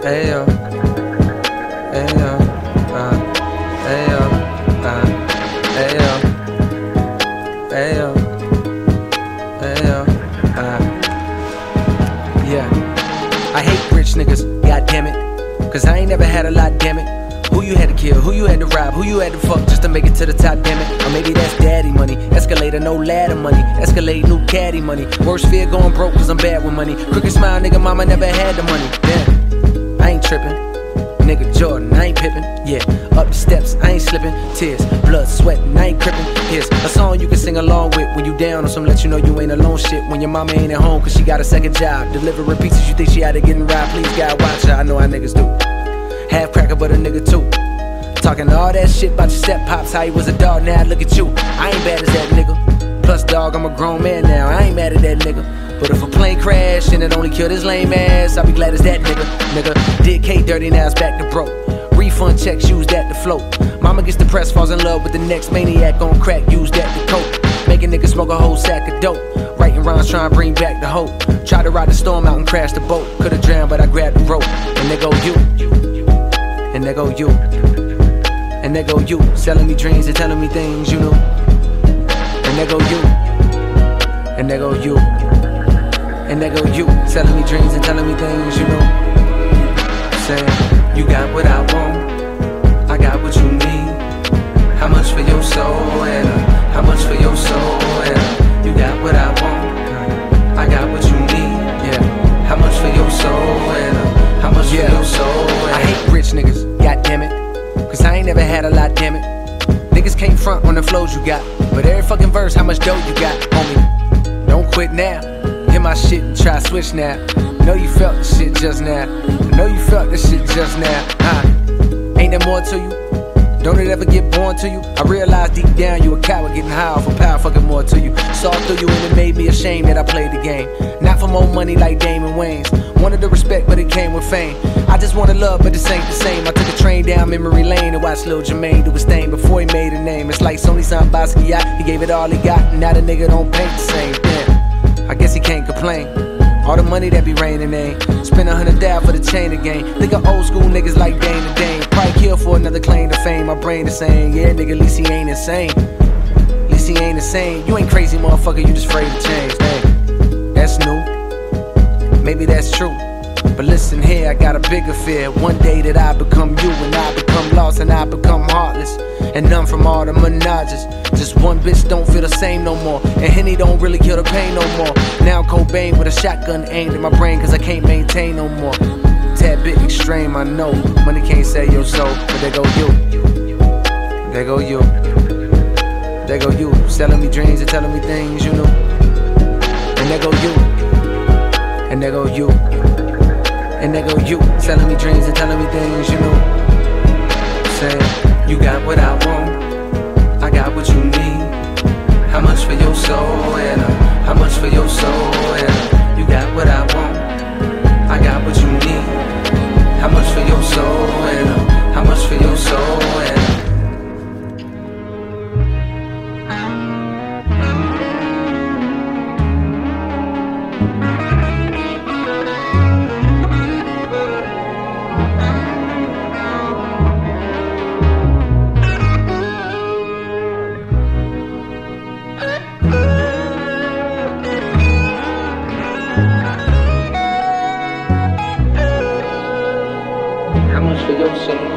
Ayo. Ayo. Uh. Ayo. Uh. Ayo. Ayo. Ayo. Uh. Yeah. I hate rich niggas, god damn it. Cause I ain't never had a lot, damn it. Who you had to kill, who you had to rob, who you had to fuck just to make it to the top, damn it. Or maybe that's daddy money. Escalator, no ladder money. Escalate, new caddy money. Worst fear going broke cause I'm bad with money. Crooked smile, nigga, mama never had the money. Damn, tripping. Nigga Jordan, I ain't Pippen. Yeah, up the steps, I ain't slippin'. Tears, blood, sweat, I ain't crippin'. Here's a song you can sing along with when you down or some let you know you ain't alone shit. When your mama ain't at home cause she got a second job. Delivering pizzas, you think she out of getting robbed. Please, God, watch her. I know how niggas do. Half cracker, but a nigga too. Talking all that shit about your step pops, how he was a dog, now look at you. I ain't bad as that nigga. Plus, dog, I'm a grown man now, I ain't mad at that nigga. But if a plane crash and it only killed his lame ass, I'll be glad as that nigga. Nigga, did K dirty, now it's back to broke. Refund checks, use that to float. Mama gets depressed, falls in love with the next maniac on crack, use that to cope. Make a nigga smoke a whole sack of dope. Writing rhymes, trying to bring back the hope. Try to ride the storm out and crash the boat. Could've drowned, but I grabbed the rope. And there go you. And there go you. And there go you, selling me dreams and telling me things you knew. And there go you. And there go you. And there go you, selling me dreams and telling me things you know. Saying, you got what I want, I got what you need. How much for your soul, and uh, how much for your soul, and uh, you got what I want, I got what you need. Yeah, how much for your soul, and uh, how much for your soul. And, I hate rich niggas, god damn it. Cause I ain't never had a lot, damn it. Niggas can't front on the flows you got. But every fucking verse, how much dough you got, homie? Don't quit now. Hear my shit and try switch now. Know you felt this shit just now. Know you felt this shit just now. Huh? Ain't there more to you? Don't it ever get born to you? I realize deep down you a coward getting high off of power, fucking more to you. Saw through you and it made me ashamed that I played the game. Not for more money like Damon Wayans. Wanted the respect, but it came with fame. I just wanted love, but this ain't the same. I took a train down memory lane and watched Lil Jermaine do his thing before he made a name. It's like Sony signed Basquiat. He gave it all he got, and now the nigga don't paint the same. I guess he can't complain. All the money that be raining ain't Spend a hundred down for the chain again. Think of old school niggas like Dane and Dane. Probably kill for another claim to fame. My brain is saying, yeah, nigga, at least he ain't insane. At least he ain't insane. You ain't crazy, motherfucker, you just afraid to change. Hey, that's new. Maybe that's true. But listen here, I got a bigger fear. One day that I become you, and I become lost, and I become heartless. And none from all the menages. Just one bitch don't feel the same no more. And Henny don't really kill the pain no more. Now Cobain with a shotgun aimed at my brain, cause I can't maintain no more. Tad bit extreme, I know. Money can't save your soul, but there go you. There go you. There go you, selling me dreams and telling me things you knew. And there go you. And there go you. And there go you, selling me dreams and telling me things you know. Saying, you got what I want, How